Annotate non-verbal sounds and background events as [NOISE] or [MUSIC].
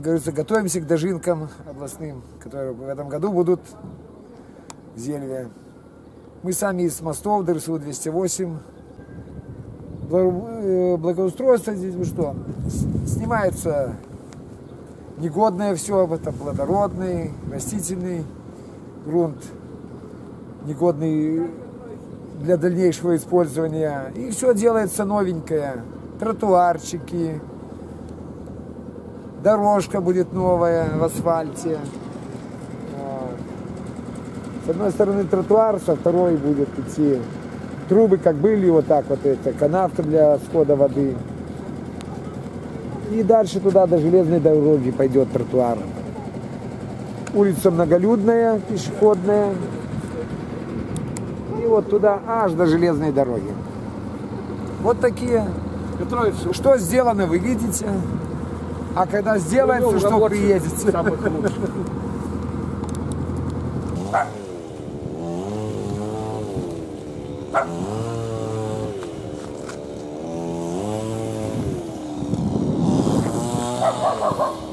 говорится, готовимся к дожинкам областным, которые в этом году будут в Зельве. Мы сами из мостов, ДРСУ 208. Благо- э, Благоустройство здесь, что, снимается негодное все, это плодородный, растительный грунт, негодный для дальнейшего использования. И все делается новенькое. Тротуарчики, дорожка будет новая в асфальте. С одной стороны тротуар, со второй будет идти трубы, как были, вот так вот это, канавка для схода воды. И дальше туда до железной дороги пойдет тротуар. Улица многолюдная, пешеходная. И вот туда аж до железной дороги. Вот такие. Петрович, Что сделано, вы видите. А когда сделается, ну, ну, что приедете. Самых лучших. Wow, [LAUGHS] wow, wow.